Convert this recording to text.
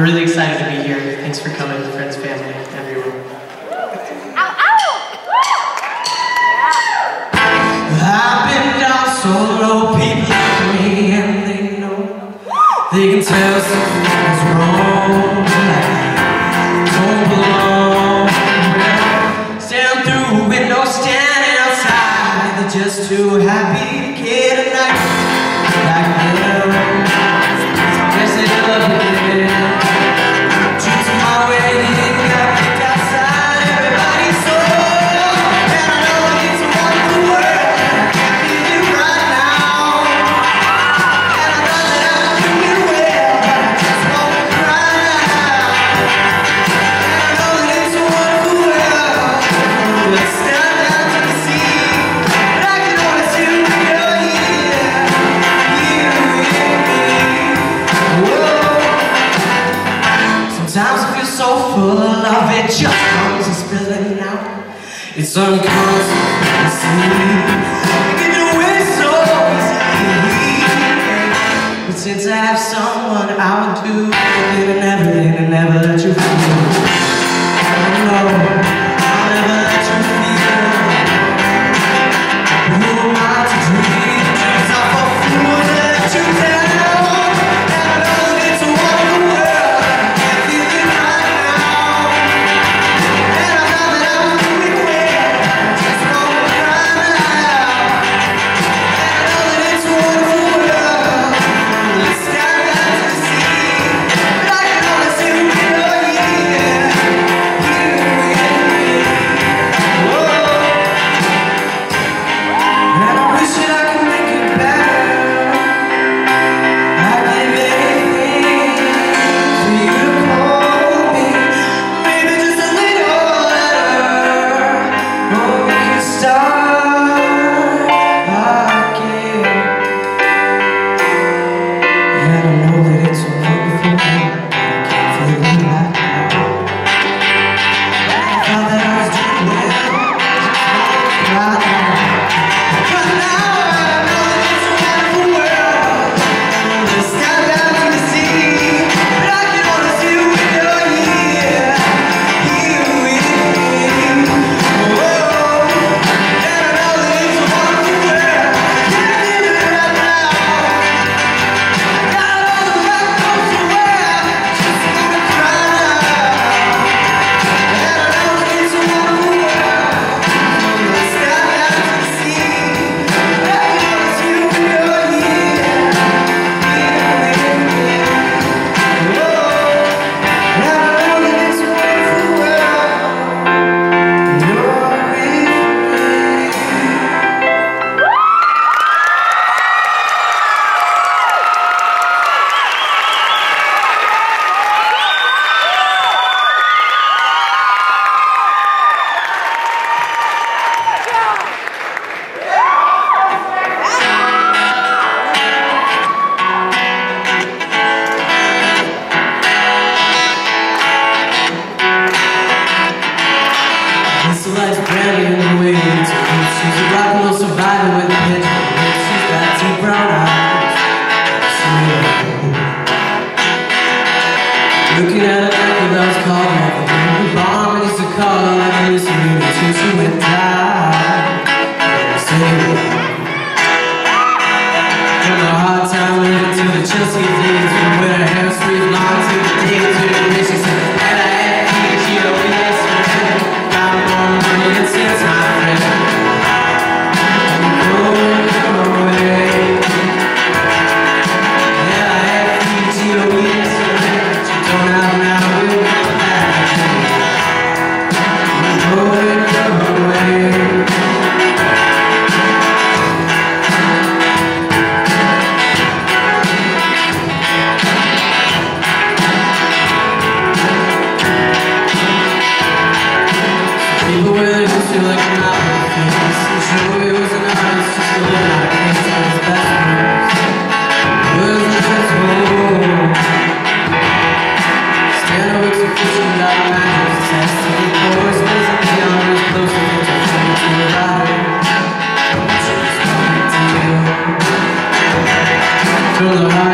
We're really excited to be here. Thanks for coming, friends, family, everyone. Ow, ow! I've been down people me and they know. They can tell wrong. just too happy love, it just comes a spilling out. It's unconscious, it's but since I have someone, I'll do it and never, and never let you fall. looking Fill the house.